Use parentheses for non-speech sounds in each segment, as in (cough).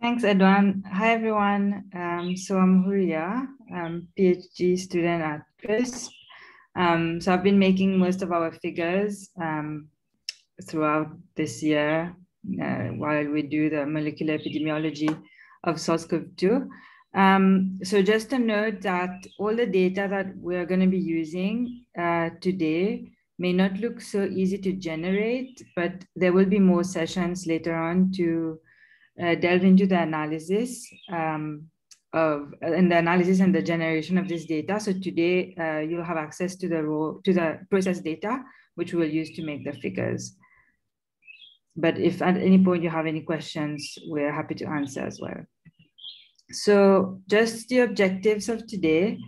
Thanks, Eduan. Hi, everyone. Um, so I'm Houriiyah, I'm PhD student at KRISP. Um, so I've been making most of our figures um, throughout this year uh, while we do the molecular epidemiology of SARS-CoV-2. Um, so just to note that all the data that we're going to be using uh, today may not look so easy to generate, but there will be more sessions later on to uh, delve into the analysis um, of and the analysis and the generation of this data. So today uh, you'll have access to the raw to the process data, which we'll use to make the figures. But if at any point you have any questions, we're happy to answer as well. So just the objectives of today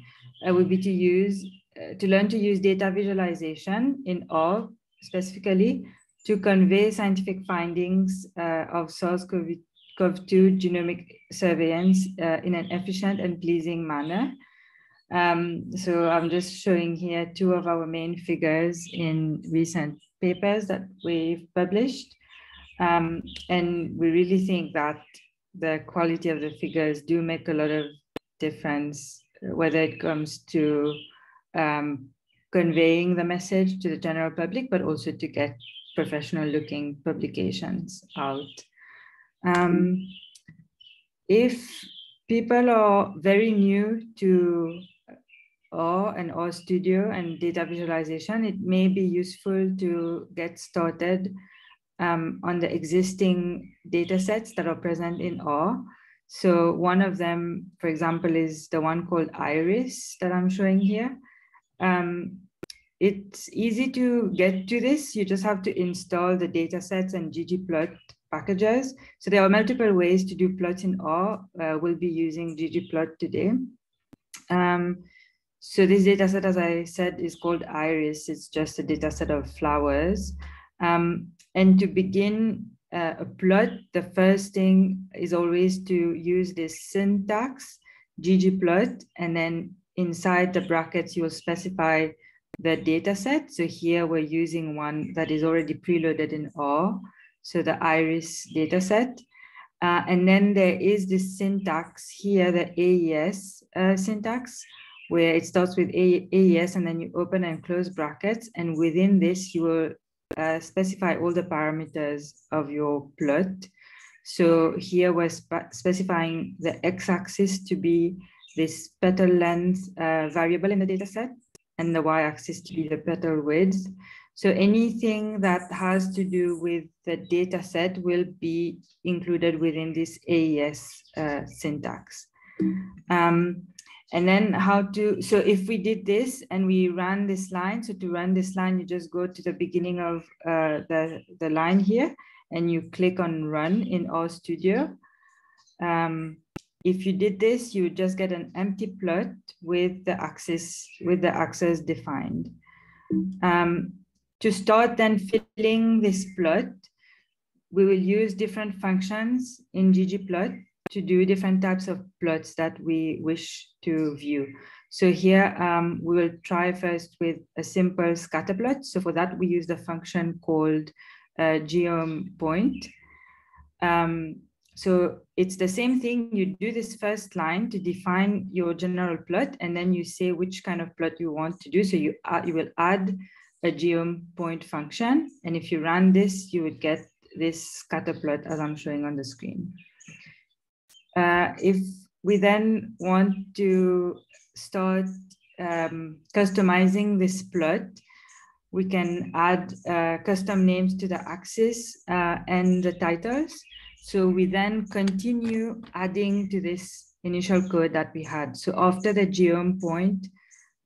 uh, will be to use, uh, to learn to use data visualization in all specifically to convey scientific findings uh, of SARS-CoV-2 genomic surveillance uh, in an efficient and pleasing manner. Um, so I'm just showing here two of our main figures in recent papers that we've published. Um, and we really think that the quality of the figures do make a lot of difference, whether it comes to um, conveying the message to the general public, but also to get professional looking publications out. Um, if people are very new to R and R Studio and data visualization, it may be useful to get started um, on the existing data sets that are present in R. So one of them, for example, is the one called Iris that I'm showing here. Um, it's easy to get to this. You just have to install the data sets and ggplot packages. So there are multiple ways to do plots in R. Uh, we'll be using ggplot today. Um, so this data set, as I said, is called Iris. It's just a data set of flowers. Um, and to begin uh, a plot, the first thing is always to use this syntax, ggplot, and then inside the brackets, you'll specify the data set. So here we're using one that is already preloaded in R. So the iris dataset. Uh, and then there is this syntax here, the AES uh, syntax, where it starts with A AES and then you open and close brackets. And within this, you will uh, specify all the parameters of your plot. So here we're spe specifying the x-axis to be this petal length uh, variable in the dataset and the y-axis to be the petal width. So anything that has to do with the data set will be included within this AES uh, syntax. Um, and then how to, so if we did this and we ran this line, so to run this line, you just go to the beginning of uh, the, the line here and you click on run in R Studio. Um, if you did this, you just get an empty plot with the axis, with the axis defined. Um, to start then filling this plot, we will use different functions in ggplot to do different types of plots that we wish to view. So here um, we will try first with a simple scatter plot. So for that, we use the function called uh. Um, so it's the same thing. You do this first line to define your general plot, and then you say which kind of plot you want to do. So you, add, you will add a geom point function. And if you run this, you would get this scatter plot as I'm showing on the screen. Uh, if we then want to start um, customizing this plot, we can add uh, custom names to the axis uh, and the titles. So we then continue adding to this initial code that we had. So after the geom point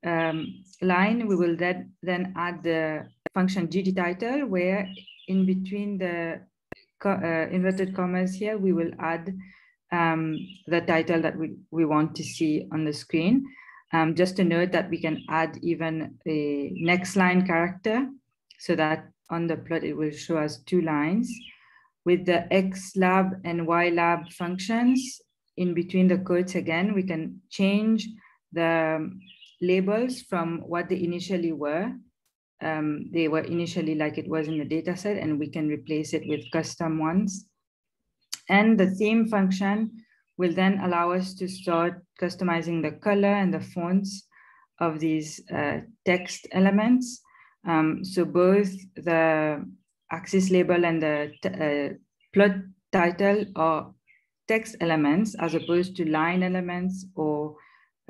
um, line, we will then, then add the function ggtitle where in between the uh, inverted commas here, we will add um, the title that we, we want to see on the screen. Um, just to note that we can add even a next line character so that on the plot it will show us two lines. With the xlab and ylab functions in between the quotes again, we can change the labels from what they initially were. Um, they were initially like it was in the data set and we can replace it with custom ones And the theme function will then allow us to start customizing the color and the fonts of these uh, text elements. Um, so both the axis label and the uh, plot title are text elements as opposed to line elements or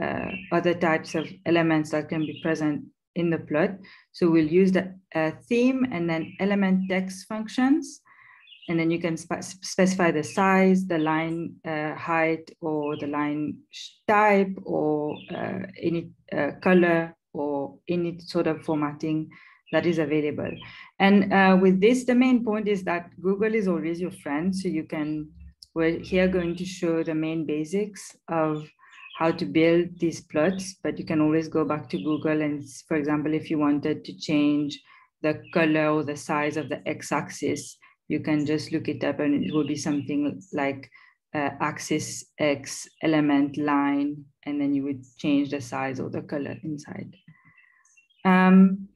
uh, other types of elements that can be present in the plot. So we'll use the uh, theme and then element text functions. And then you can spe specify the size, the line uh, height, or the line type, or uh, any uh, color, or any sort of formatting that is available. And uh, with this, the main point is that Google is always your friend. So you can, we're here going to show the main basics of how to build these plots, but you can always go back to Google and, for example, if you wanted to change the color or the size of the x-axis, you can just look it up and it will be something like uh, axis X element line, and then you would change the size or the color inside. Um,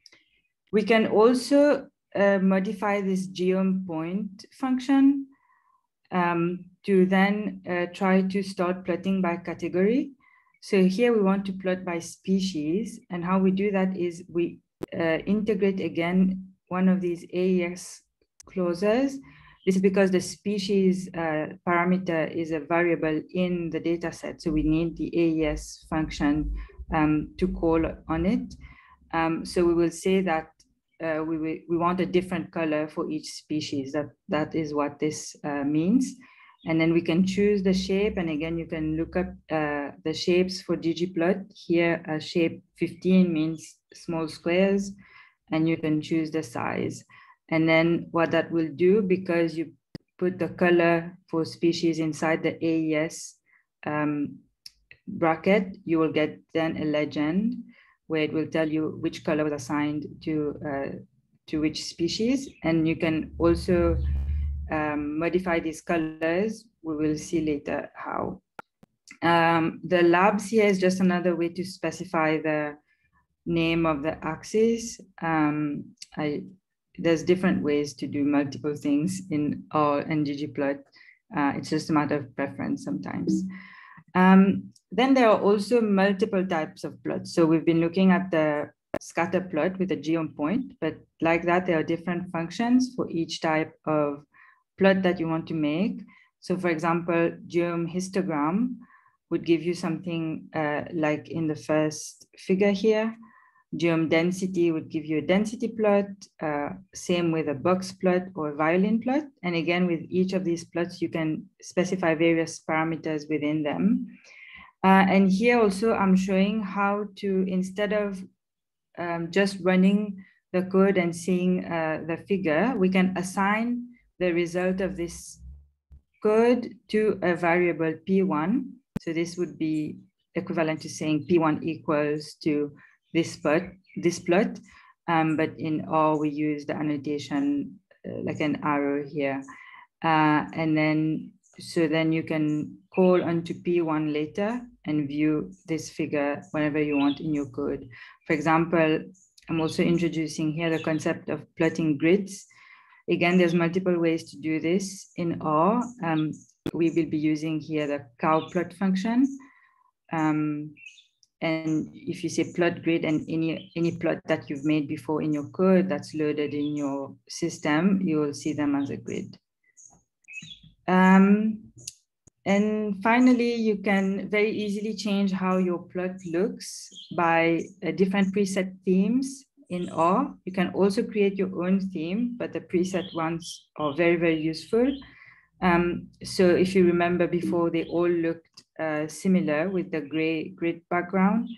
we can also uh, modify this geom point function um, to then uh, try to start plotting by category. So here we want to plot by species. And how we do that is we uh, integrate again one of these AES clauses. This is because the species uh, parameter is a variable in the data set. So we need the AES function um, to call on it. Um, so we will say that uh, we, we want a different color for each species. That, that is what this uh, means. And then we can choose the shape. And again, you can look up uh, the shapes for ggplot. Here, uh, shape 15 means small squares, and you can choose the size. And then what that will do, because you put the color for species inside the AES um, bracket, you will get then a legend where it will tell you which color was assigned to, uh, to which species. And you can also um, modify these colors. We will see later how. Um, the labs here is just another way to specify the name of the axis. Um, I, there's different ways to do multiple things in R and ggplot. Uh, it's just a matter of preference sometimes. Um, then there are also multiple types of plots. So we've been looking at the scatter plot with a geom point, but like that, there are different functions for each type of plot that you want to make. So for example, geom histogram would give you something uh, like in the first figure here. Geom density would give you a density plot, uh, same with a box plot or a violin plot. And again, with each of these plots, you can specify various parameters within them. Uh, and here also I'm showing how to, instead of um, just running the code and seeing uh, the figure, we can assign the result of this code to a variable P1. So this would be equivalent to saying P1 equals to this plot, this plot. Um, but in R, we use the annotation uh, like an arrow here. Uh, and then, so then you can call onto P1 later and view this figure whenever you want in your code. For example, I'm also introducing here the concept of plotting grids. Again, there's multiple ways to do this in R. Um, we will be using here the cow plot function. Um, and if you say plot grid and any, any plot that you've made before in your code that's loaded in your system, you will see them as a grid. Um, and finally, you can very easily change how your plot looks by uh, different preset themes in R. You can also create your own theme, but the preset ones are very, very useful. Um, so if you remember before, they all looked uh, similar with the gray grid background.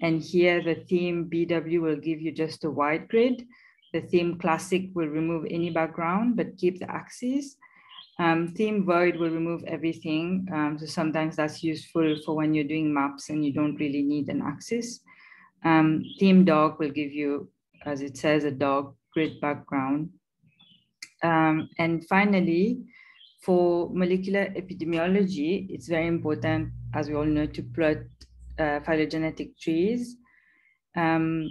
And here the theme BW will give you just a white grid. The theme classic will remove any background, but keep the axis. Um, theme void will remove everything. Um, so sometimes that's useful for when you're doing maps and you don't really need an axis. Um, theme dark will give you, as it says, a dark great background. Um, and finally, for molecular epidemiology, it's very important, as we all know, to plot uh, phylogenetic trees. Um,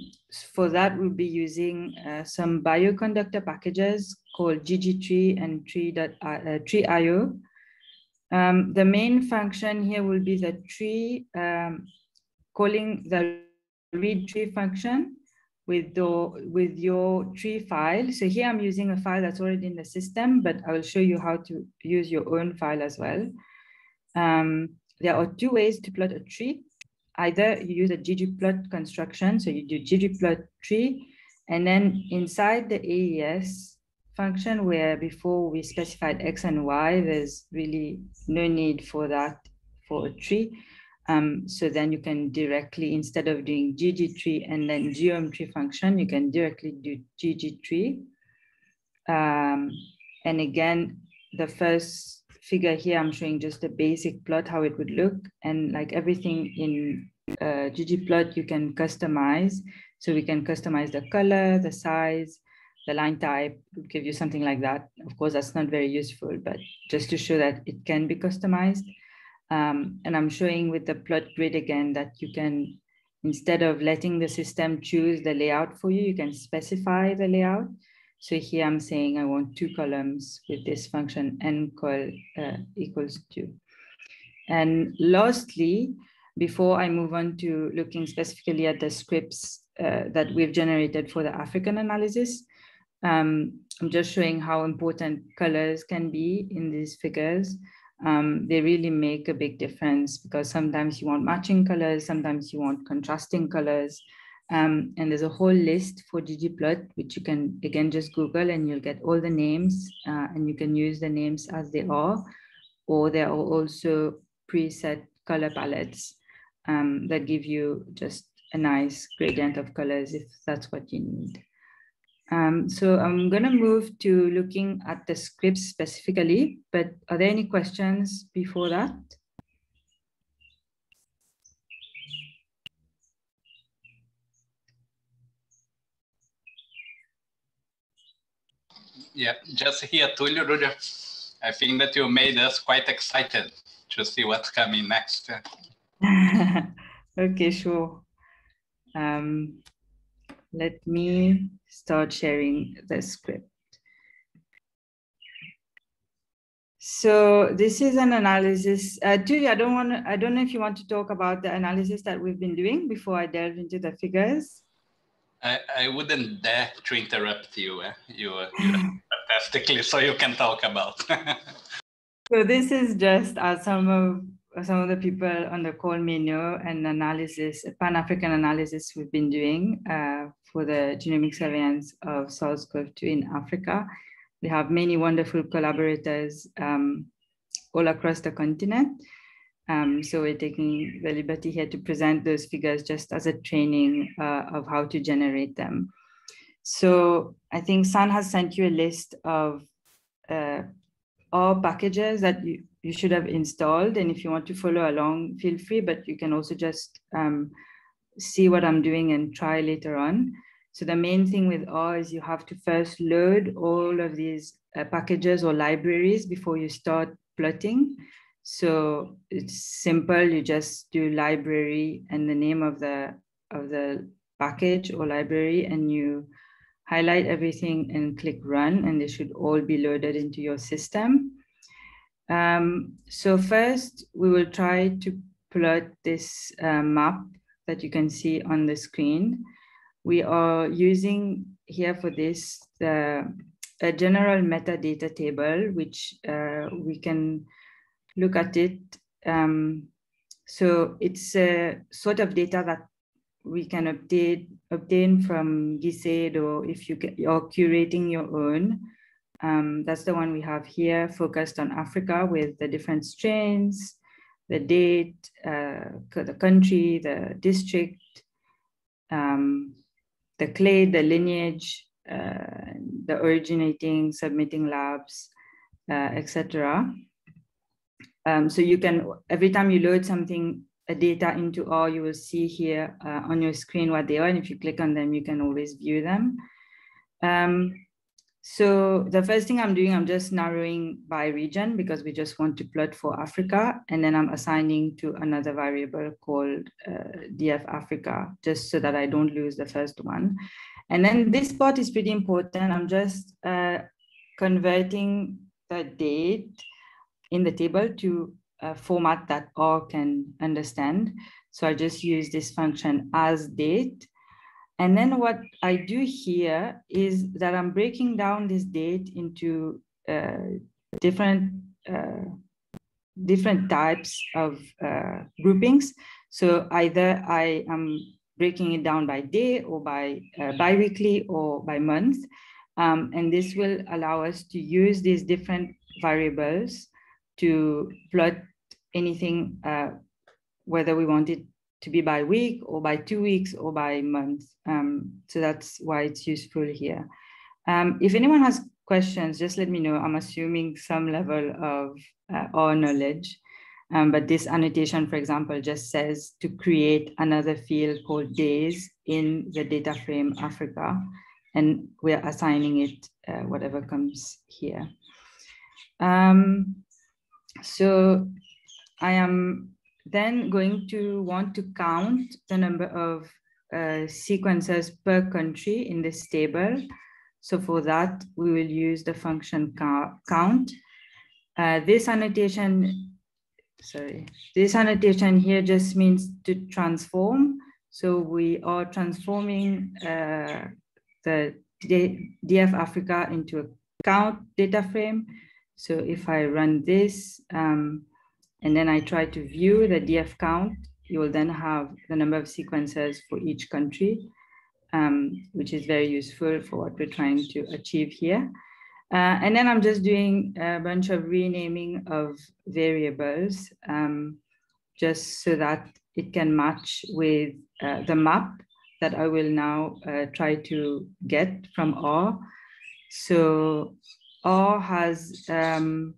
for that, we'll be using uh, some bioconductor packages called ggtree and tree.io. Uh, Um, the main function here will be the tree, um, calling the read tree function with, the, with your tree file. So here I'm using a file that's already in the system, but I will show you how to use your own file as well. Um, there are two ways to plot a tree. Either you use a ggplot construction, so you do ggplot tree, and then inside the AES function where before we specified X and Y, there's really no need for that for a tree. Um, so then you can directly, instead of doing ggtree and then geometry function, you can directly do ggtree. Um, and again, the first figure here, I'm showing just a basic plot, how it would look. And like everything in uh, ggplot, you can customize. So we can customize the color, the size, the line type, give you something like that. Of course, that's not very useful, but just to show that it can be customized. Um, and I'm showing with the plot grid again that you can, instead of letting the system choose the layout for you, you can specify the layout. So here I'm saying I want two columns with this function ncol uh, equals two. And lastly, before I move on to looking specifically at the scripts uh, that we've generated for the African analysis, um, I'm just showing how important colors can be in these figures um, they really make a big difference because sometimes you want matching colors, sometimes you want contrasting colors. Um, and there's a whole list for ggplot, which you can, again, just Google and you'll get all the names uh, and you can use the names as they are, or there are also preset color palettes um, that give you just a nice gradient of colors if that's what you need. Um, so I'm going to move to looking at the scripts specifically, but are there any questions before that? Yeah, just here, Tulio, I think that you made us quite excited to see what's coming next. (laughs) okay, sure. Um, let me start sharing the script. So this is an analysis. Uh, Tulio, I don't want. I don't know if you want to talk about the analysis that we've been doing before I delve into the figures. I, I wouldn't dare to interrupt you. Eh? You, uh, fantastically, so you can talk about. (laughs) so this is just uh, some of some of the people on the call may know an analysis, a Pan-African analysis we've been doing uh, for the genomic surveillance of SARS-CoV-2 in Africa. We have many wonderful collaborators um, all across the continent. Um, so we're taking the liberty here to present those figures just as a training uh, of how to generate them. So I think San has sent you a list of uh, all packages that you, you should have installed. And if you want to follow along, feel free, but you can also just um, see what I'm doing and try later on. So the main thing with R is you have to first load all of these uh, packages or libraries before you start plotting. So it's simple. You just do library and the name of the of the package or library, and you highlight everything and click run, and they should all be loaded into your system. Um, so first, we will try to plot this uh, map that you can see on the screen. We are using here for this the, a general metadata table, which uh, we can look at it. Um, so it's a sort of data that we can update, obtain from GISAID or if you get, you're curating your own. Um, that's the one we have here, focused on Africa with the different strains, the date, uh, the country, the district, um, the clade, the lineage, uh, the originating, submitting labs, uh, etc. Um, so you can, every time you load something, a data into R, you will see here uh, on your screen what they are. And if you click on them, you can always view them. Um, so the first thing I'm doing, I'm just narrowing by region because we just want to plot for Africa. And then I'm assigning to another variable called uh, DF Africa, just so that I don't lose the first one. And then this part is pretty important. I'm just uh, converting the date in the table to a format that R can understand. So I just use this function as date. And then what I do here is that I'm breaking down this date into uh, different uh, different types of uh, groupings. So either I am breaking it down by day or by uh, biweekly or by month. Um, and this will allow us to use these different variables to plot anything, uh, whether we want it to be by week or by two weeks or by month. Um, so that's why it's useful here. Um, if anyone has questions, just let me know. I'm assuming some level of uh, knowledge. Um, but this annotation, for example, just says to create another field called days in the data frame Africa. And we're assigning it uh, whatever comes here. Um, so I am then going to want to count the number of uh, sequences per country in this table. So for that, we will use the function count. Uh, this annotation, sorry, this annotation here just means to transform. So we are transforming uh, the DF Africa into a count data frame. So if I run this, um, and then I try to view the DF count, you will then have the number of sequences for each country, um, which is very useful for what we're trying to achieve here. Uh, and then I'm just doing a bunch of renaming of variables um, just so that it can match with uh, the map that I will now uh, try to get from R. So R has um,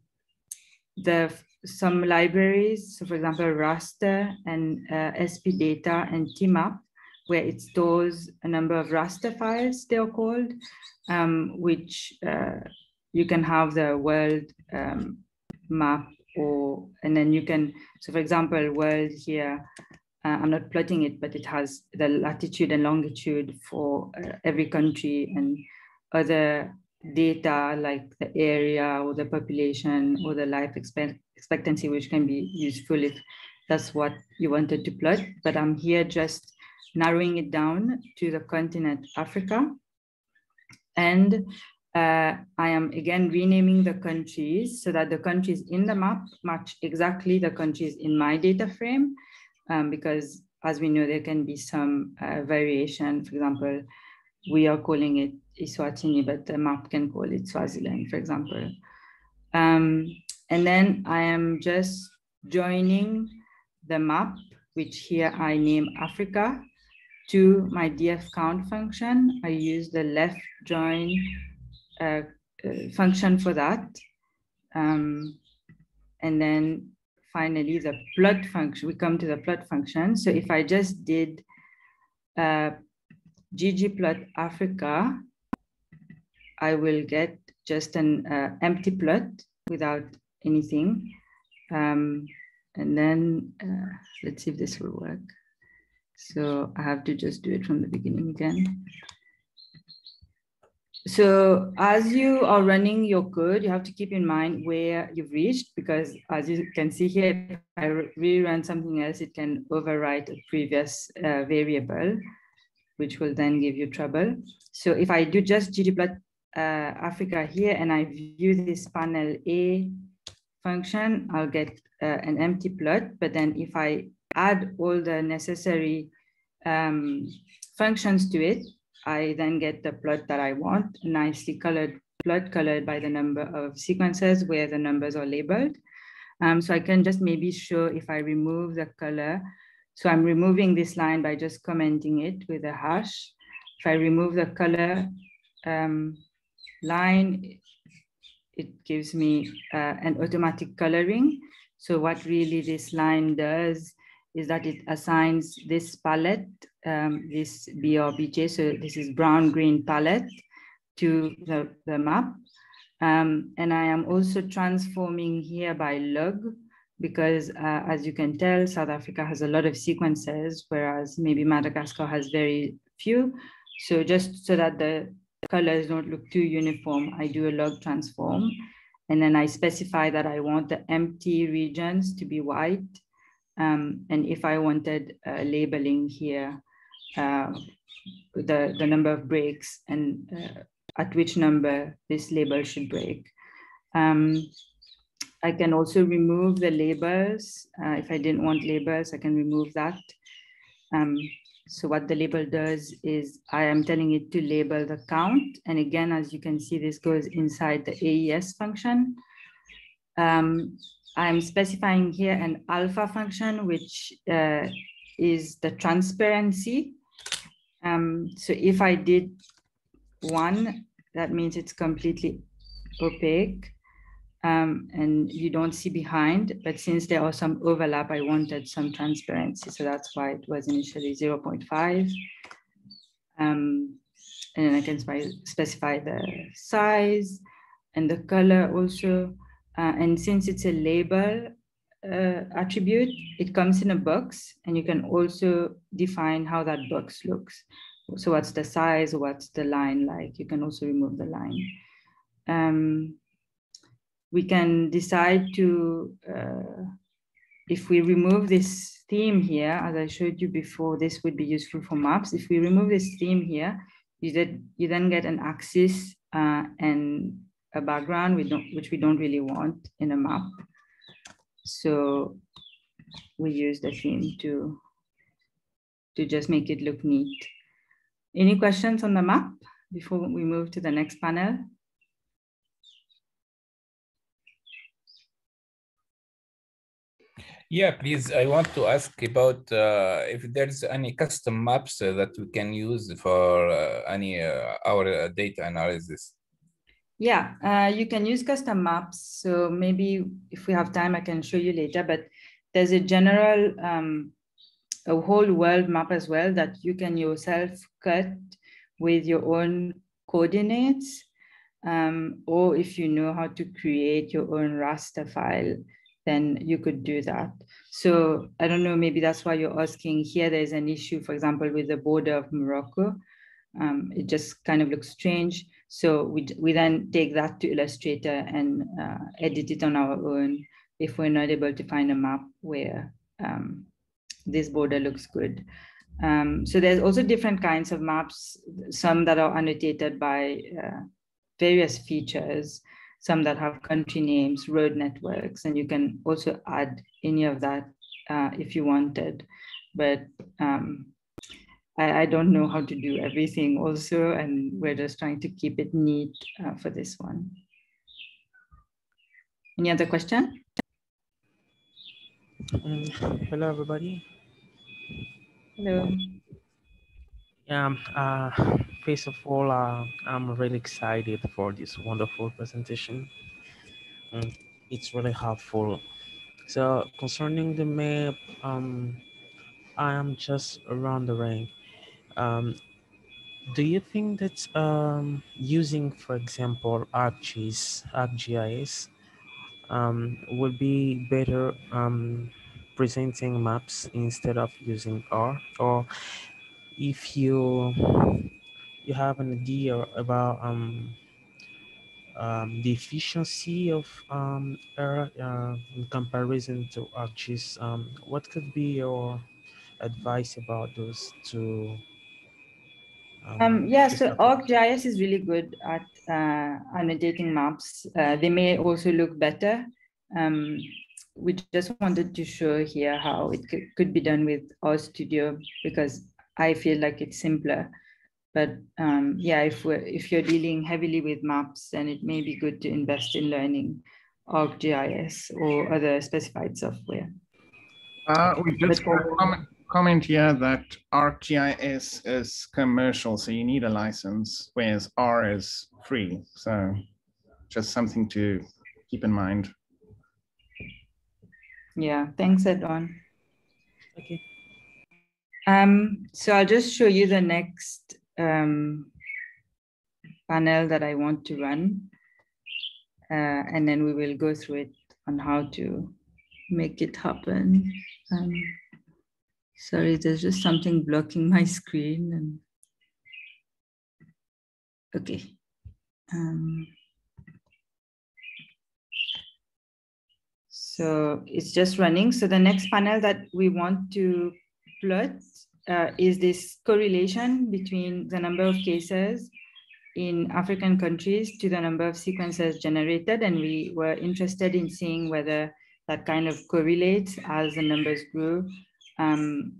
the some libraries, so for example, raster and uh, spData and TMAP, where it stores a number of raster files, they're called, um, which uh, you can have the world um, map or, and then you can, so for example, world here, uh, I'm not plotting it, but it has the latitude and longitude for uh, every country and other data like the area or the population or the life expect expectancy, which can be useful if that's what you wanted to plot. But I'm here just narrowing it down to the continent Africa. And uh, I am again renaming the countries so that the countries in the map match exactly the countries in my data frame, um, because as we know, there can be some uh, variation. For example, we are calling it Eswatini, but the map can call it Swaziland, for example. Um, and then I am just joining the map, which here I name Africa, to my df count function. I use the left join uh, uh, function for that. Um, and then finally the plot function, we come to the plot function. So if I just did uh, ggplot Africa, I will get just an uh, empty plot without anything. Um, and then uh, let's see if this will work. So I have to just do it from the beginning again. So as you are running your code, you have to keep in mind where you've reached because as you can see here, if I rerun something else, it can overwrite a previous uh, variable, which will then give you trouble. So if I do just ggplot uh, Africa here and I view this panel A function, I'll get uh, an empty plot. But then if I add all the necessary um, functions to it, I then get the plot that I want, nicely colored plot colored by the number of sequences where the numbers are labeled. Um, so I can just maybe show if I remove the color. So I'm removing this line by just commenting it with a hash. If I remove the color um, line, it gives me uh, an automatic coloring. So what really this line does is that it assigns this palette, um, this BrBG, so this is brown green palette to the, the map. Um, and I am also transforming here by log because uh, as you can tell, South Africa has a lot of sequences, whereas maybe Madagascar has very few. So just so that the colors don't look too uniform, I do a log transform. and then I specify that I want the empty regions to be white. Um, and if I wanted uh, labeling here, uh, the, the number of breaks and uh, at which number this label should break. Um, I can also remove the labels. Uh, if I didn't want labels, I can remove that. Um, so what the label does is I am telling it to label the count. And again, as you can see, this goes inside the AES function. Um, I'm specifying here an alpha function, which uh, is the transparency. Um, so if I did one, that means it's completely opaque um, and you don't see behind. But since there are some overlap, I wanted some transparency. So that's why it was initially 0.5. Um, and then I can specify the size and the color also. Uh, and since it's a label uh, attribute, it comes in a box and you can also define how that box looks. So what's the size, what's the line like? You can also remove the line. Um, we can decide to, uh, if we remove this theme here, as I showed you before, this would be useful for maps. If we remove this theme here, you, did, you then get an axis uh, and a background we don't, which we don't really want in a map. So we use the theme to, to just make it look neat. Any questions on the map before we move to the next panel? Yeah, please. I want to ask about uh, if there's any custom maps uh, that we can use for uh, any uh, our uh, data analysis. Yeah, uh, you can use custom maps. So maybe if we have time, I can show you later. But there's a general, um, a whole world map as well that you can yourself cut with your own coordinates. Um, or if you know how to create your own raster file then you could do that. So I don't know, maybe that's why you're asking here. There's an issue, for example, with the border of Morocco. Um, it just kind of looks strange. So we, we then take that to Illustrator and uh, edit it on our own if we're not able to find a map where um, this border looks good. Um, so there's also different kinds of maps, some that are annotated by uh, various features some that have country names, road networks, and you can also add any of that uh, if you wanted. But um, I, I, don't know how to do everything also, and we're just trying to keep it neat uh, for this one. Any other question? Um, hello, everybody. Hello. Yeah, uh, first of all, uh, I'm really excited for this wonderful presentation. Um, it's really helpful. So concerning the map, um, I am just wondering, um, do you think that um, using, for example, ArcGIS, ArcGIS um, would be better um, presenting maps instead of using R? Or if you you have an idea about um, um, the efficiency of um, error uh, in comparison to ArcGIS, um, what could be your advice about those two? Um, um yeah, so ArcGIS is really good at uh, annotating maps. Uh, they may also look better. Um, we just wanted to show here how it could, could be done with RStudio because I feel like it's simpler. But um, yeah, if we're, if you're dealing heavily with maps, then it may be good to invest in learning ArcGIS or other specified software. Uh, we just but, comment, comment here that ArcGIS is commercial, so you need a license, whereas R is free. So just something to keep in mind. Yeah, thanks, Eduan. Okay. Um, so I'll just show you the next um, panel that I want to run. Uh, and then we will go through it on how to make it happen. Um, sorry, there's just something blocking my screen. And okay. Um, so it's just running. So the next panel that we want to plot uh, is this correlation between the number of cases in African countries to the number of sequences generated. And we were interested in seeing whether that kind of correlates as the numbers grew. Um,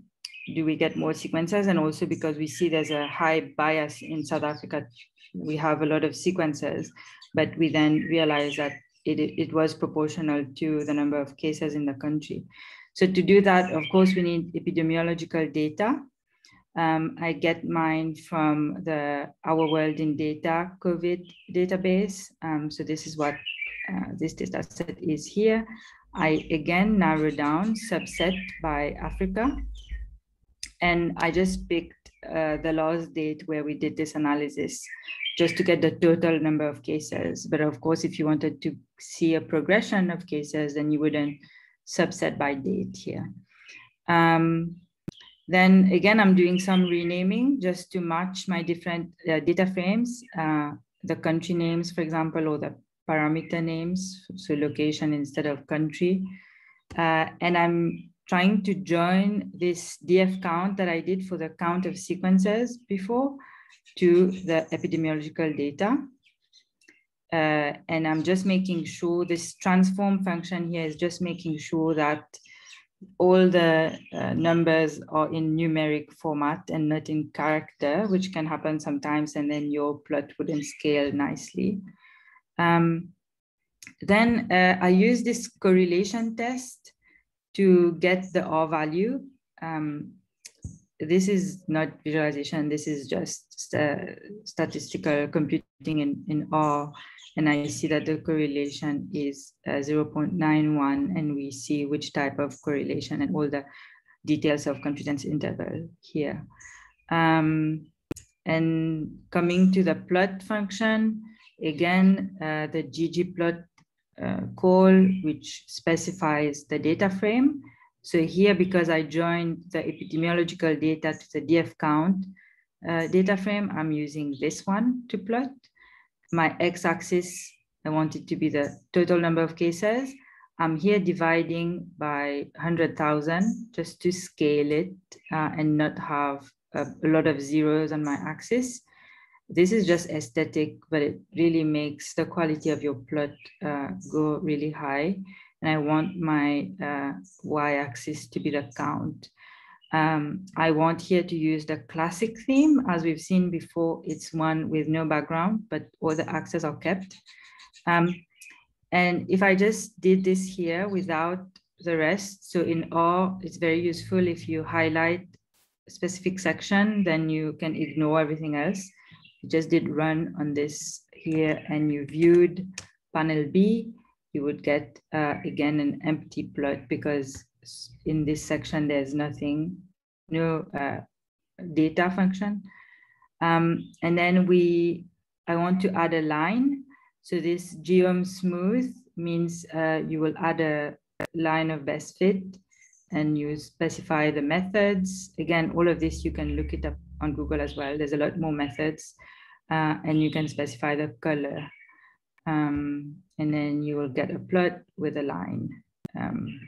do we get more sequences? And also because we see there's a high bias in South Africa, we have a lot of sequences, but we then realize that it, it was proportional to the number of cases in the country. So to do that, of course, we need epidemiological data. Um, I get mine from the Our World in Data COVID database. Um, so this is what uh, this data set is here. I again narrow down subset by Africa. And I just picked uh, the last date where we did this analysis just to get the total number of cases. But of course, if you wanted to see a progression of cases, then you wouldn't subset by date here. Um, then again, I'm doing some renaming just to match my different uh, data frames, uh, the country names, for example, or the parameter names, so location instead of country. Uh, and I'm trying to join this DF count that I did for the count of sequences before to the epidemiological data. Uh, and I'm just making sure this transform function here is just making sure that all the uh, numbers are in numeric format and not in character, which can happen sometimes, and then your plot wouldn't scale nicely. Um, then uh, I use this correlation test to get the R value. Um, this is not visualization, this is just uh, statistical computing in, in R. And I see that the correlation is uh, 0.91 and we see which type of correlation and all the details of confidence interval here. Um, and coming to the plot function, again, uh, the ggplot uh, call, which specifies the data frame. So here, because I joined the epidemiological data to the DF count uh, data frame, I'm using this one to plot. My x-axis, I want it to be the total number of cases. I'm here dividing by 100,000 just to scale it uh, and not have a, a lot of zeros on my axis this is just aesthetic, but it really makes the quality of your plot uh, go really high. And I want my uh, y-axis to be the count. Um, I want here to use the classic theme. As we've seen before, it's one with no background, but all the axes are kept. Um, and if I just did this here without the rest, so in R, it's very useful if you highlight a specific section, then you can ignore everything else you just did run on this here and you viewed panel B, you would get uh, again an empty plot because in this section there's nothing, no uh, data function. Um, and then we, I want to add a line. So this geom smooth means uh, you will add a line of best fit and you specify the methods. Again, all of this, you can look it up on Google as well. There's a lot more methods uh, and you can specify the color. Um, and then you will get a plot with a line. Um,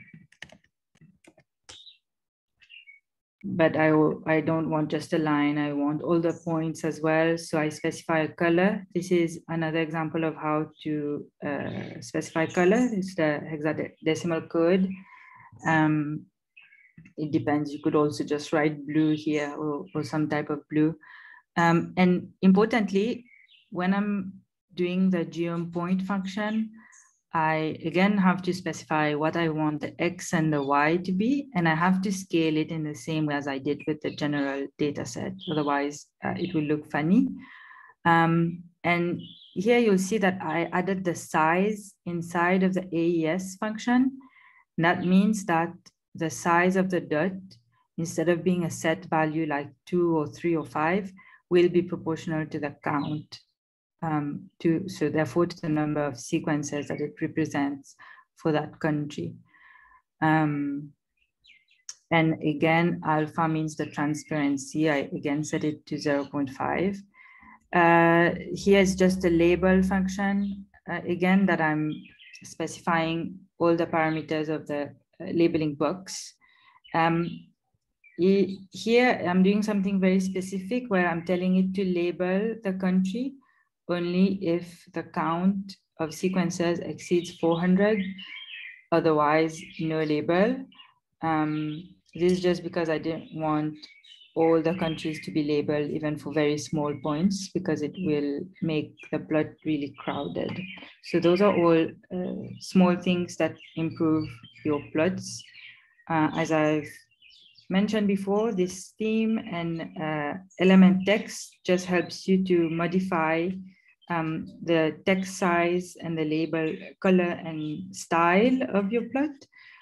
but I, I don't want just a line, I want all the points as well. So I specify a color. This is another example of how to uh, specify color. It's the hexadecimal code. Um, it depends. You could also just write blue here or, or some type of blue. Um, and importantly, when I'm doing the geom point function, I again have to specify what I want the X and the Y to be, and I have to scale it in the same way as I did with the general data set. Otherwise, uh, it will look funny. Um, and here you'll see that I added the size inside of the AES function. That means that the size of the dot, instead of being a set value like two or three or five, will be proportional to the count. Um, to, so therefore to the number of sequences that it represents for that country. Um, and again, alpha means the transparency. I again set it to 0.5. Uh, here's just a label function, uh, again, that I'm specifying all the parameters of the uh, labeling box. Um, here I'm doing something very specific where I'm telling it to label the country only if the count of sequences exceeds 400, otherwise no label. Um, this is just because I didn't want all the countries to be labeled even for very small points because it will make the plot really crowded. So those are all uh, small things that improve your plots. Uh, as I've mentioned before, this theme and uh, element text just helps you to modify um, the text size and the label color and style of your plot.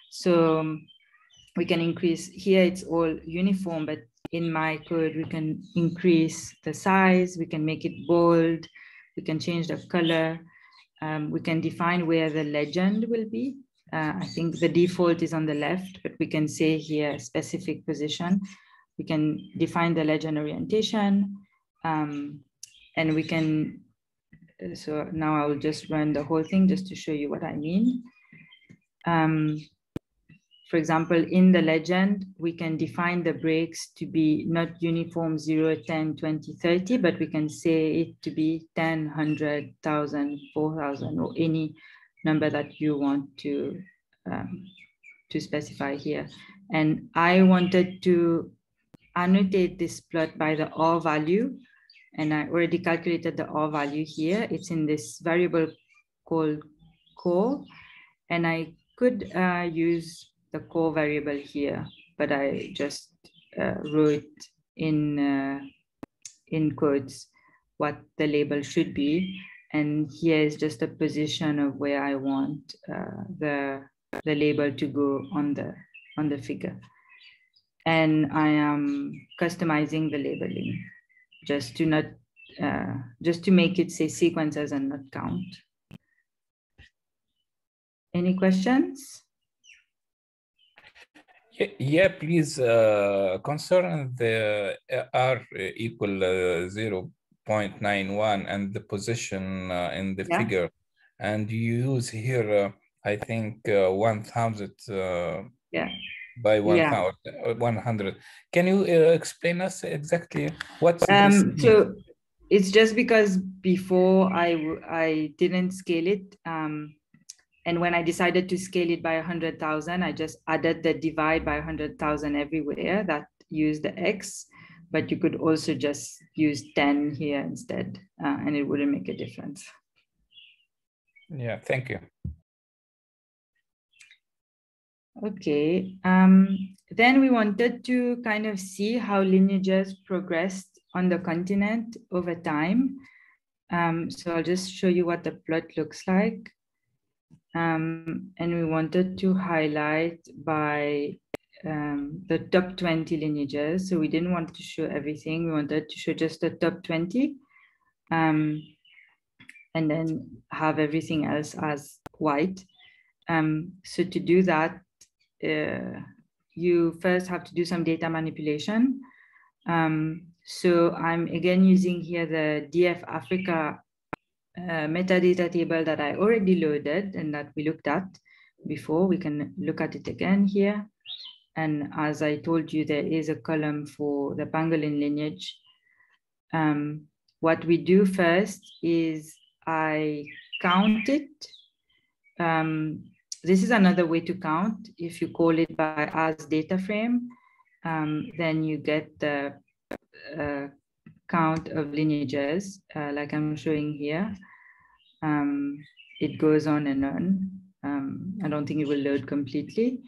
So um, we can increase, here it's all uniform, but in my code, we can increase the size, we can make it bold, we can change the color, um, we can define where the legend will be. Uh, I think the default is on the left, but we can say here specific position. We can define the legend orientation, um, and we can, uh, so now I will just run the whole thing just to show you what I mean. Um, for example, in the legend, we can define the breaks to be not uniform 0, 10, 20, 30, but we can say it to be 10, 100, 1000, 4000, or any number that you want to, um, to specify here. And I wanted to annotate this plot by the R value, and I already calculated the R value here. It's in this variable called core, and I could uh, use the core variable here, but I just uh, wrote in, uh, in quotes what the label should be. And here is just a position of where I want uh, the, the label to go on the, on the figure. And I am customizing the labeling just to not, uh, just to make it say sequences and not count. Any questions? Yeah, please uh, concern the uh, R equal uh, 0 0.91 and the position uh, in the yeah. figure. And you use here, uh, I think, uh, 1000 yeah. by 1000, yeah. 100. Can you explain us exactly what's um, So it's just because before I, I didn't scale it. Um, and when I decided to scale it by 100,000, I just added the divide by 100,000 everywhere that used the X, but you could also just use 10 here instead, uh, and it wouldn't make a difference. Yeah, thank you. Okay, um, then we wanted to kind of see how lineages progressed on the continent over time. Um, so I'll just show you what the plot looks like. Um, and we wanted to highlight by um, the top 20 lineages. So we didn't want to show everything. We wanted to show just the top 20 um, and then have everything else as white. Um, so to do that, uh, you first have to do some data manipulation. Um, so I'm again using here the DF Africa uh, metadata table that I already loaded and that we looked at before. We can look at it again here. And as I told you, there is a column for the pangolin lineage. Um, what we do first is I count it. Um, this is another way to count. If you call it by as data frame, um, then you get the uh, count of lineages, uh, like I'm showing here. Um, it goes on and on. Um, I don't think it will load completely.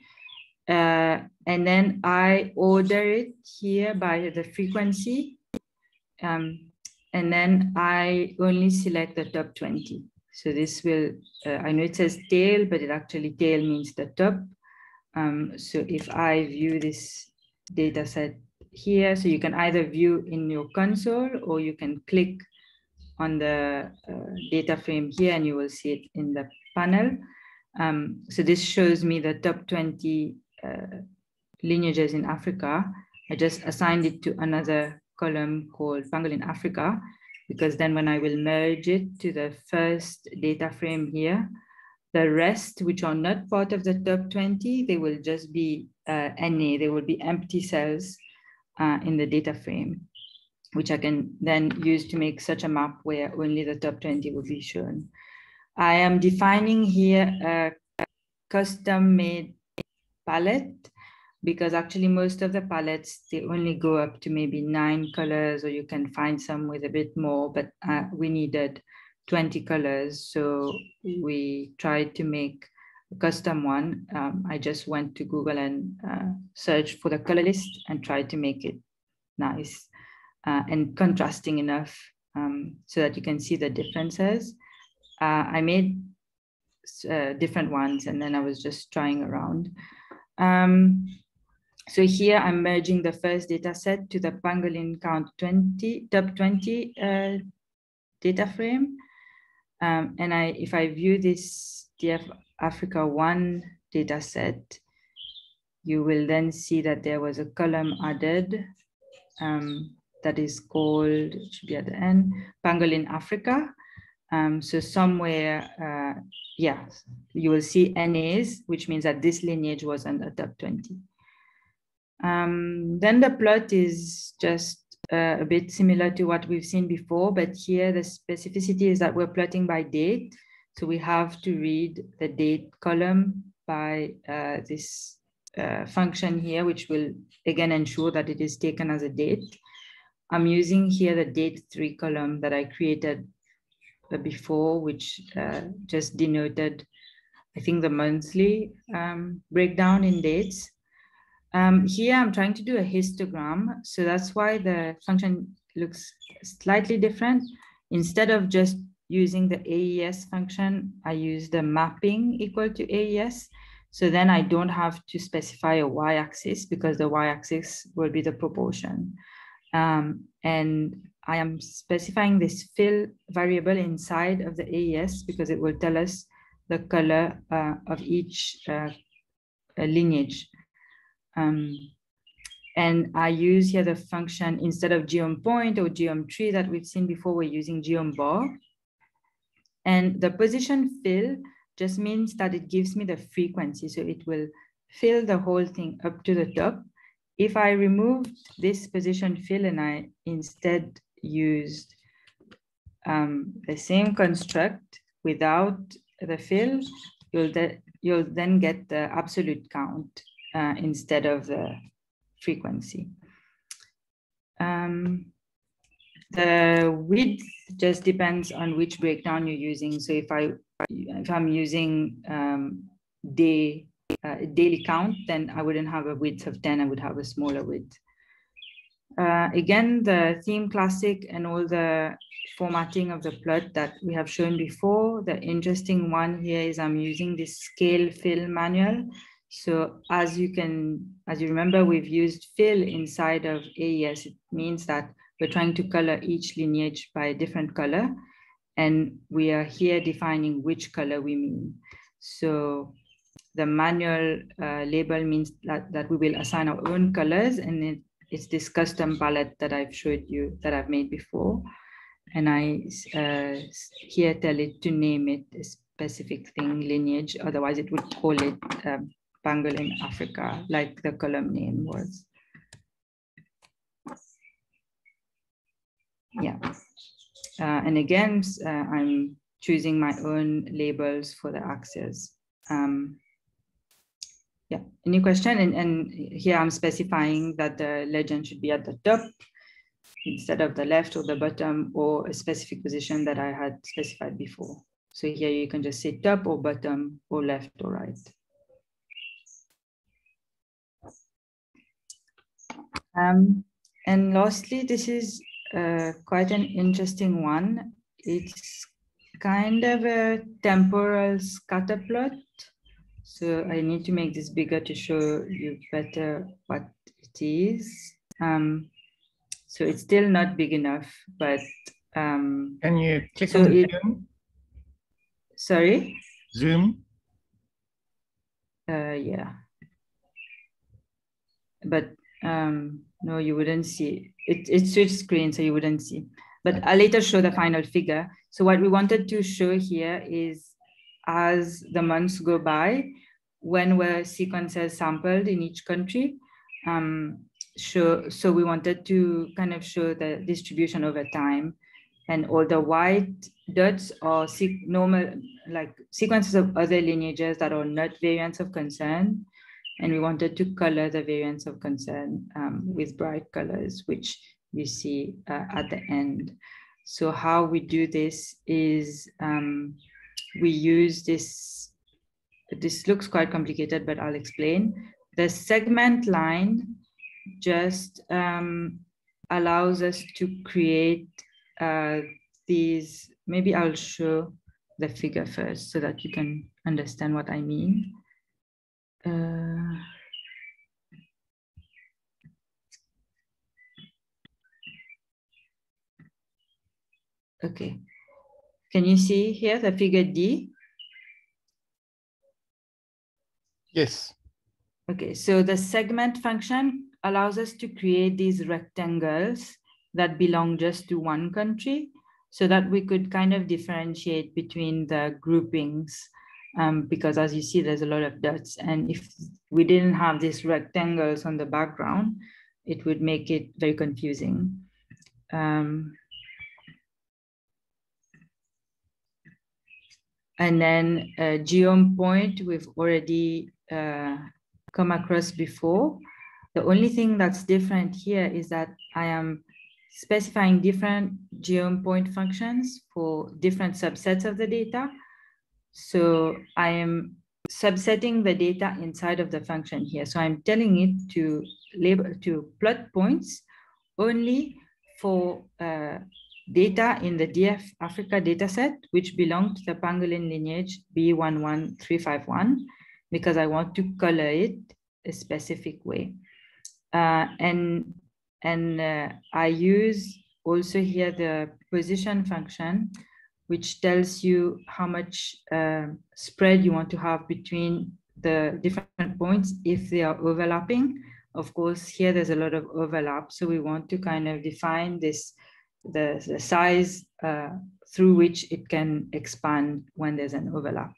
Uh, and then I order it here by the frequency. Um, and then I only select the top 20. So this will, uh, I know it says tail, but it actually tail means the top. Um, so if I view this data set here. So you can either view in your console or you can click on the uh, data frame here and you will see it in the panel. Um, so this shows me the top 20 uh, lineages in Africa. I just assigned it to another column called Pangolin Africa, because then when I will merge it to the first data frame here, The rest, which are not part of the top 20, they will just be uh, NA, they will be empty cells uh, in the data frame, which I can then use to make such a map where only the top 20 will be shown. I am defining here a custom made palette because actually most of the palettes, they only go up to maybe nine colors or you can find some with a bit more, but uh, we needed 20 colors. So we tried to make a custom one. Um, I just went to Google and uh, searched for the color list and tried to make it nice uh, and contrasting enough um, so that you can see the differences. Uh, I made uh, different ones and then I was just trying around. Um, so here I'm merging the first data set to the pangolin count 20, top 20 uh, data frame. Um, and I, if I view this DF Africa 1 data set, you will then see that there was a column added um, that is called, should be at the end, Pangolin Africa. Um, so somewhere, uh, yeah, you will see NAs, which means that this lineage was under top 20. Um, then the plot is just uh, a bit similar to what we've seen before, but here the specificity is that we're plotting by date. So we have to read the date column by uh, this uh, function here, which will again ensure that it is taken as a date. I'm using here the date three column that I created before, which uh, just denoted, I think the monthly um, breakdown in dates. Um, here I'm trying to do a histogram. So that's why the function looks slightly different. Instead of just using the AES function, I use the mapping equal to AES. So then I don't have to specify a y-axis because the y-axis will be the proportion. Um, and I am specifying this fill variable inside of the AES because it will tell us the color uh, of each uh, lineage. Um, and I use here the function instead of geom point or geom tree that we've seen before, we're using geom bar. And the position fill just means that it gives me the frequency. So it will fill the whole thing up to the top. If I remove this position fill and I instead used um, the same construct without the fill, you'll, you'll then get the absolute count uh, instead of the frequency. Um, the width just depends on which breakdown you're using. So if I if I'm using um, day uh, daily count, then I wouldn't have a width of 10, I would have a smaller width. Uh, again, the theme classic and all the formatting of the plot that we have shown before. The interesting one here is I'm using this scale fill manual. So as you can, as you remember, we've used fill inside of AES. It means that we're trying to color each lineage by a different color. And we are here defining which color we mean. So the manual uh, label means that, that we will assign our own colors and it, it's this custom palette that I've showed you that I've made before. And I uh, here tell it to name it a specific thing lineage, otherwise it would call it um, Pangolin Africa, like the column name was. Yeah. Uh, and again, uh, I'm choosing my own labels for the axes. Um, yeah, any question? And, and here I'm specifying that the legend should be at the top instead of the left or the bottom or a specific position that I had specified before. So here you can just say top or bottom or left or right. Um, and lastly, this is uh, quite an interesting one. It's kind of a temporal scatter plot. So I need to make this bigger to show you better what it is. Um, so it's still not big enough, but um, can you click so on it, zoom? Sorry? Zoom? Uh, yeah. But um, no, you wouldn't see it. It switched screen, so you wouldn't see. But I'll later show the final figure. So what we wanted to show here is as the months go by, when were sequences sampled in each country. Um, show, so we wanted to kind of show the distribution over time and all the white dots are normal like sequences of other lineages that are not variants of concern and we wanted to color the variants of concern um, with bright colors which you see uh, at the end so how we do this is um, we use this this looks quite complicated but i'll explain the segment line just um, allows us to create uh, these, maybe I'll show the figure first so that you can understand what I mean. Uh, okay, can you see here the figure D? Yes. Okay, so the segment function allows us to create these rectangles that belong just to one country so that we could kind of differentiate between the groupings um, because as you see, there's a lot of dots. And if we didn't have these rectangles on the background, it would make it very confusing. Um, and then uh, geom point, we've already uh, come across before. The only thing that's different here is that I am specifying different geom point functions for different subsets of the data. So I am subsetting the data inside of the function here. So I'm telling it to label to plot points only for uh, data in the DF Africa dataset, which belong to the pangolin lineage B11351, because I want to color it a specific way. Uh, and and uh, I use also here the position function, which tells you how much uh, spread you want to have between the different points if they are overlapping. Of course, here there's a lot of overlap. So we want to kind of define this, the, the size uh, through which it can expand when there's an overlap.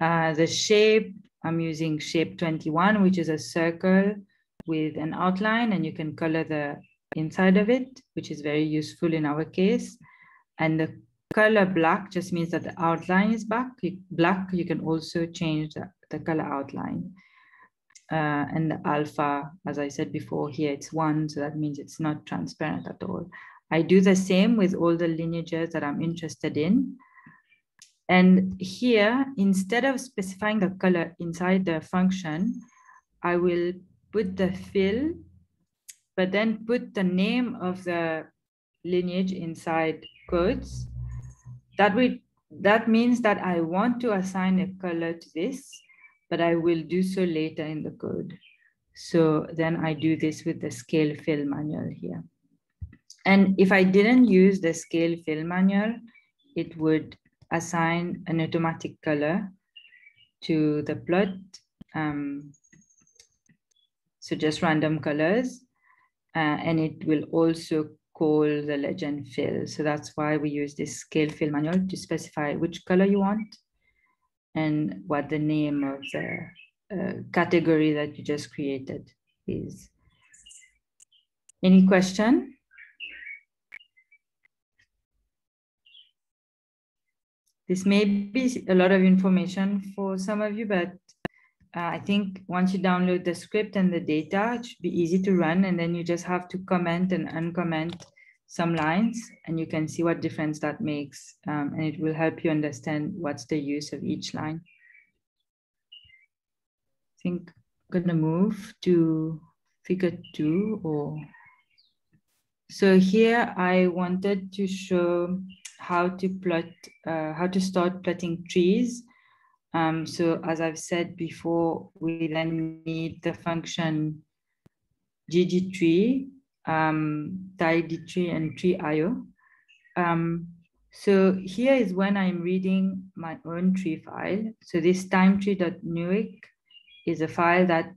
Uh, the shape, I'm using shape 21, which is a circle with an outline and you can color the inside of it, which is very useful in our case. And the color black just means that the outline is black. Black, you can also change the, the color outline. Uh, and the alpha, as I said before, here it's one, so that means it's not transparent at all. I do the same with all the lineages that I'm interested in. And here, instead of specifying the color inside the function, I will put the fill, but then put the name of the lineage inside quotes. That would that means that I want to assign a color to this, but I will do so later in the code. So then I do this with the scale fill manual here. And if I didn't use the scale fill manual, it would assign an automatic color to the plot um, so just random colors. Uh, and it will also call the legend fill. So that's why we use this scale fill manual to specify which color you want and what the name of the uh, category that you just created is. Any question? This may be a lot of information for some of you, but uh, I think once you download the script and the data, it should be easy to run. And then you just have to comment and uncomment some lines and you can see what difference that makes. Um, and it will help you understand what's the use of each line. I think I'm gonna move to figure two or so here I wanted to show how to plot, uh, how to start plotting trees um, so as I've said before, we then need the function ggtree, um, tidytree, and treeio. Um, so here is when I'm reading my own tree file. So this timetree.nuic is a file that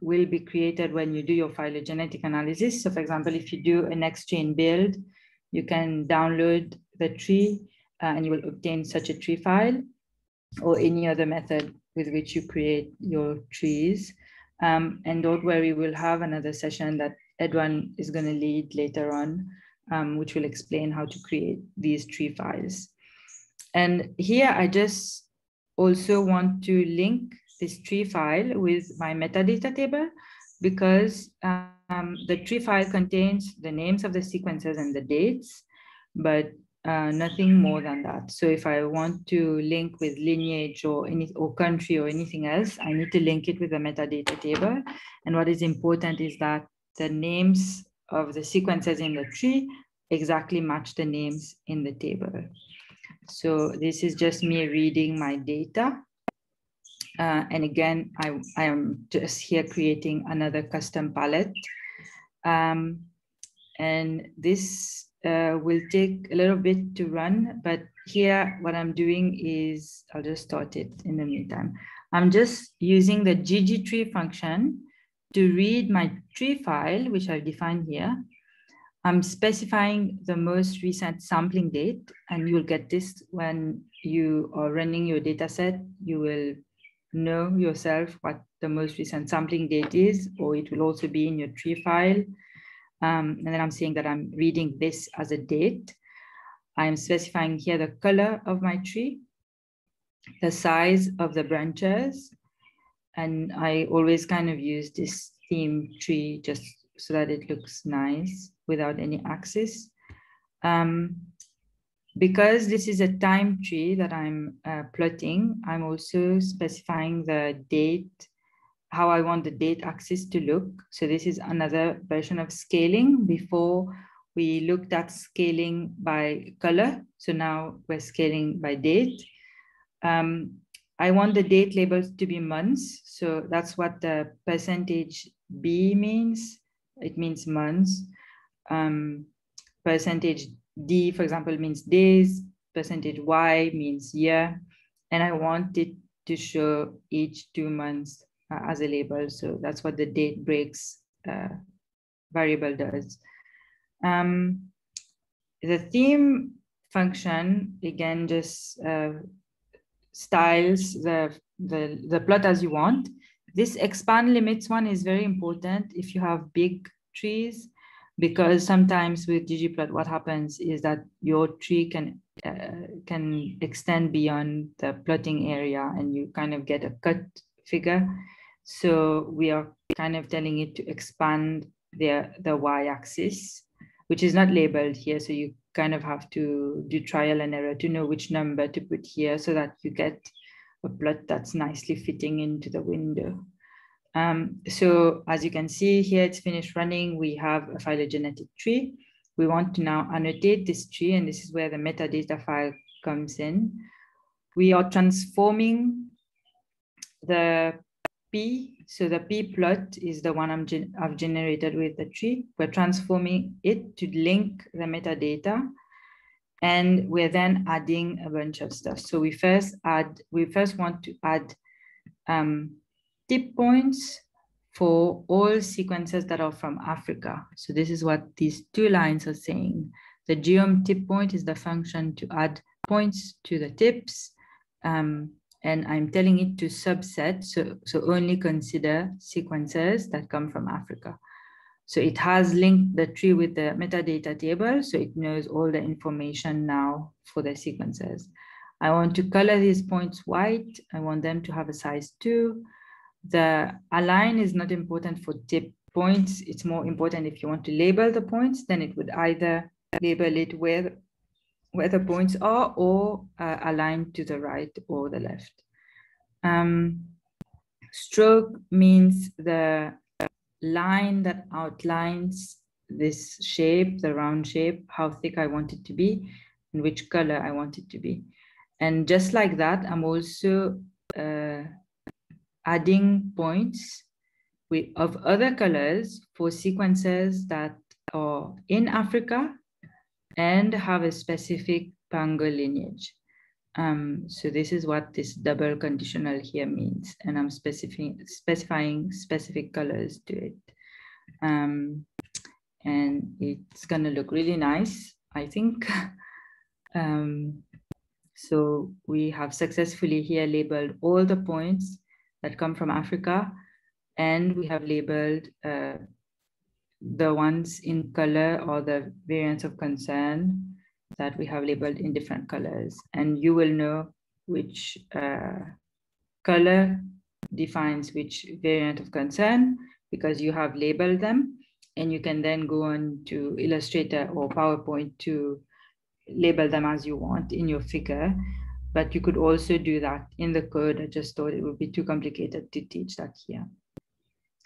will be created when you do your phylogenetic analysis. So for example, if you do an Nextstrain build, you can download the tree uh, and you will obtain such a tree file. or any other method with which you create your trees. Um, and don't worry, we'll have another session that Eduan is going to lead later on, um, which will explain how to create these tree files. And here I just also want to link this tree file with my metadata table because um, the tree file contains the names of the sequences and the dates, but uh, nothing more than that. So if I want to link with lineage or any or country or anything else, I need to link it with a metadata table. And what is important is that the names of the sequences in the tree exactly match the names in the table. So this is just me reading my data. Uh, and again, I, I am just here creating another custom palette. Um, and this uh, will take a little bit to run, but here what I'm doing is, I'll just start it in the meantime. I'm just using the ggtree function to read my tree file, which I've defined here. I'm specifying the most recent sampling date, and you'll get this when you are running your data set. You will know yourself what the most recent sampling date is, or it will also be in your tree file. Um, and then I'm saying that I'm reading this as a date. I'm specifying here the color of my tree, the size of the branches, and I always kind of use this theme tree just so that it looks nice without any axis. Um, because this is a time tree that I'm uh, plotting, I'm also specifying the date how I want the date axis to look. So this is another version of scaling. Before we looked at scaling by color. So now we're scaling by date. Um, I want the date labels to be months. So that's what the percentage B means. It means months. Um, percentage D, for example, means days. Percentage Y means year. And I want it to show each two months uh, as a label. So that's what the date breaks uh, variable does. Um, the theme function, again, just uh, styles the, the, the plot as you want. This expand limits one is very important if you have big trees, because sometimes with ggplot, what happens is that your tree can uh, can extend beyond the plotting area and you kind of get a cut figure. So we are kind of telling it to expand the, the y-axis, which is not labeled here. So you kind of have to do trial and error to know which number to put here so that you get a plot that's nicely fitting into the window. Um, so as you can see here, it's finished running. We have a phylogenetic tree. We want to now annotate this tree, and this is where the metadata file comes in. We are transforming the P, so the P plot is the one I'm gen I've generated with the tree. We're transforming it to link the metadata and we're then adding a bunch of stuff. So we first add, we first want to add um, tip points for all sequences that are from Africa. So this is what these two lines are saying. The geom tip point is the function to add points to the tips. Um, and I'm telling it to subset, so, so only consider sequences that come from Africa. So it has linked the tree with the metadata table, so it knows all the information now for the sequences. I want to color these points white. I want them to have a size two. The align is not important for tip points. It's more important if you want to label the points, then it would either label it where where the points are or uh, aligned to the right or the left. Um, stroke means the line that outlines this shape, the round shape, how thick I want it to be, and which color I want it to be. And just like that, I'm also uh, adding points with, of other colors for sequences that are in Africa and have a specific Pango lineage. Um, so this is what this double conditional here means, and I'm specifying, specifying specific colors to it. Um, and it's gonna look really nice, I think. (laughs) um, So we have successfully here labeled all the points that come from Africa, and we have labeled uh, the ones in color or the variants of concern that we have labeled in different colors. And you will know which uh, color defines which variant of concern because you have labeled them and you can then go on to Illustrator or PowerPoint to label them as you want in your figure. But you could also do that in the code. I just thought it would be too complicated to teach that here.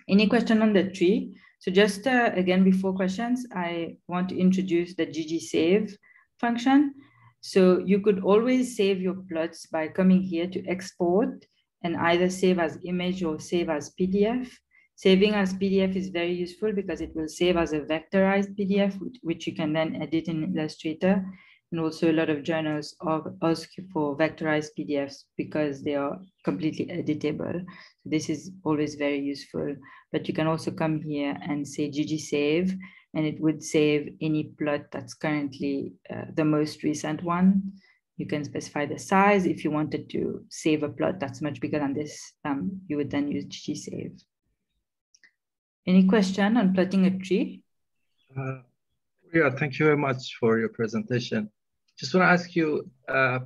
Any question on the tree? So just uh, again, before questions, I want to introduce the ggSave function. So you could always save your plots by coming here to export and either save as image or save as PDF. Saving as PDF is very useful because it will save as a vectorized PDF, which you can then edit in Illustrator. And also a lot of journals ask for vectorized PDFs because they are completely editable. So this is always very useful. But you can also come here and say ggSave, and it would save any plot that's currently uh, the most recent one. You can specify the size. If you wanted to save a plot that's much bigger than this, um, you would then use ggSave. Any question on plotting a tree? Uh, yeah, thank you very much for your presentation. Just want to ask you uh,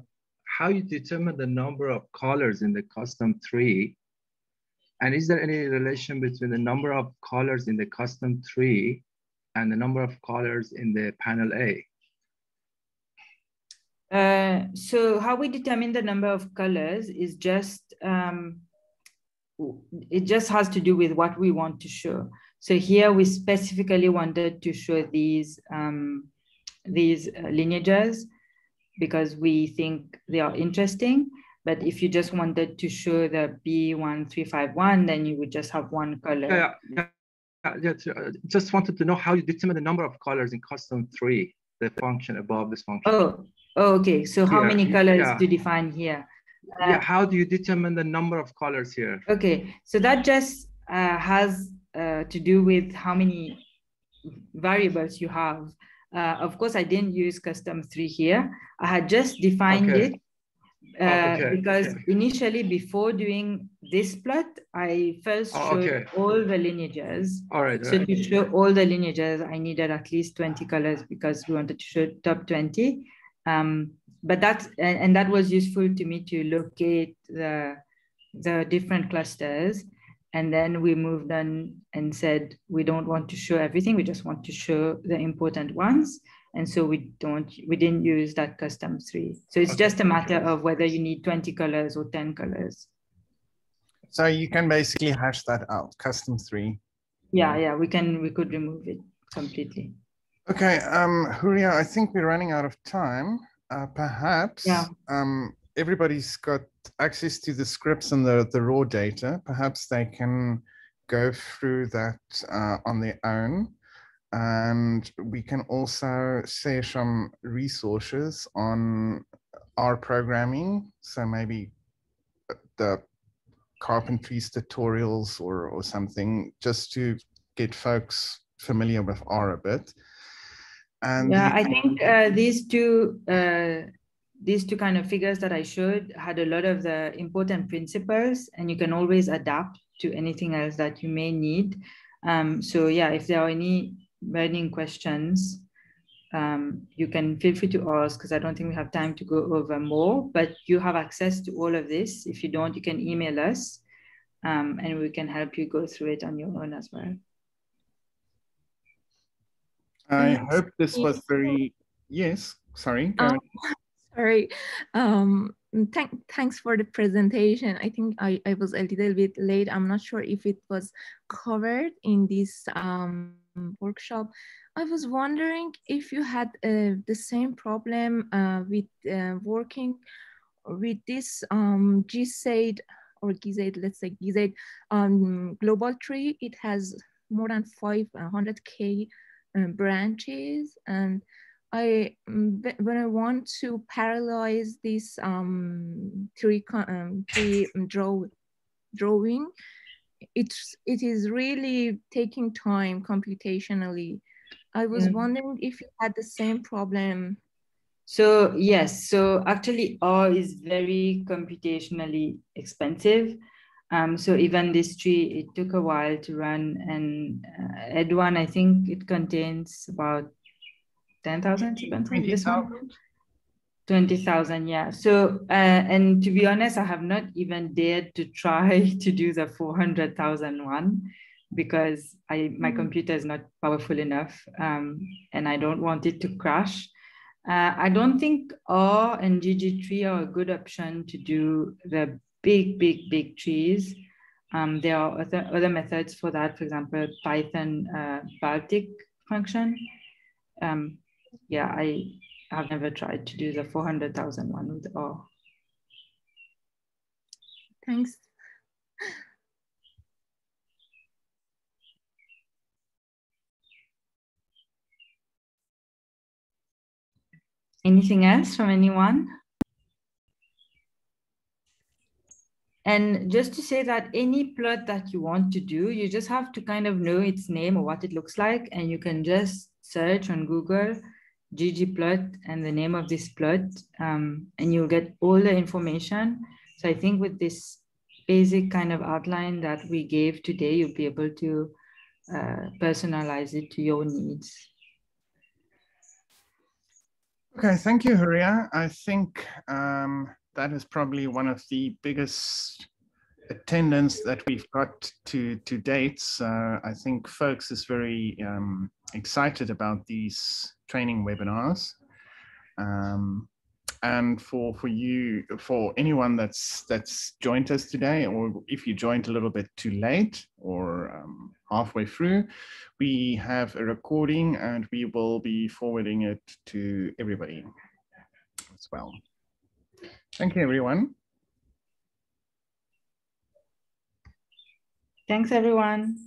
how you determine the number of colors in the custom tree. And is there any relation between the number of colors in the custom tree and the number of colors in the panel A? Uh, so how we determine the number of colors is just, um, it just has to do with what we want to show. So here we specifically wanted to show these, um, these uh, lineages because we think they are interesting. But if you just wanted to show the B1351, then you would just have one color. Yeah, yeah, yeah, yeah, just wanted to know how you determine the number of colors in custom three, the function above this function. Oh, oh okay. So how yeah, many colors yeah. to define here? Uh, yeah, how do you determine the number of colors here? Okay, so that just uh, has uh, to do with how many variables you have. Uh, of course, I didn't use custom three here. I had just defined okay. it uh, oh, okay. because okay. initially before doing this plot, I first oh, showed all the lineages. All right. So right. to show all the lineages, I needed at least 20 colors because we wanted to show top 20. Um, but that's, and, and that was useful to me to locate the, the different clusters. And then we moved on and said, we don't want to show everything. We just want to show the important ones. And so we don't, we didn't use that custom three. So it's okay. just a matter of whether you need 20 colors or 10 colors. So you can basically hash that out, custom three. Yeah, yeah, we can, we could remove it completely. Okay, um, Houriiyah, I think we're running out of time. Uh, perhaps yeah. um, everybody's got access to the scripts and the, the raw data. Perhaps they can go through that uh, on their own. And we can also share some resources on R programming. So maybe the carpentries tutorials or, or something just to get folks familiar with R a bit. And yeah, I think uh, these two uh, these two kind of figures that I showed had a lot of the important principles, and you can always adapt to anything else that you may need. Um, so yeah, if there are any burning questions, um, you can feel free to ask because I don't think we have time to go over more, but you have access to all of this. If you don't, you can email us um, and we can help you go through it on your own as well. I hope this was very, yes, sorry. Um, sorry. Um, thank, thanks for the presentation. I think I, I was a little bit late. I'm not sure if it was covered in this um, workshop. I was wondering if you had uh, the same problem uh, with uh, working with this um, GSAID or GISAID, let's say GISAID um, global tree. It has more than 500K um, branches and I mm, when I want to parallelize this um, tree, um, tree draw, drawing, it's it is really taking time computationally. I was yeah. wondering if you had the same problem So yes, so actually R is very computationally expensive. Um, so even this tree, it took a while to run and uh, Eduan, I think it contains about 10,000 this one. 20,000, yeah. So, uh, and to be honest, I have not even dared to try (laughs) to do the 400,000 one because I my mm. computer is not powerful enough um, and I don't want it to crash. Uh, I don't think R and ggtree are a good option to do the big, big, big trees. Um, there are other, other methods for that, for example, Python uh, Baltic function. Um, yeah, I have never tried to do the 400,000 one with R. Thanks. Anything else from anyone? And just to say that any plot that you want to do, you just have to kind of know its name or what it looks like. And you can just search on Google ggplot and the name of this plot, um, and you'll get all the information. So I think with this basic kind of outline that we gave today, you'll be able to uh, personalize it to your needs. Okay, thank you, Houriiyah. I think um, that is probably one of the biggest attendance that we've got to to date. So I think folks is very um, excited about these training webinars. Um, and for for you for anyone that's that's joined us today or if you joined a little bit too late or um, halfway through we have a recording and we will be forwarding it to everybody as well thank you everyone thanks everyone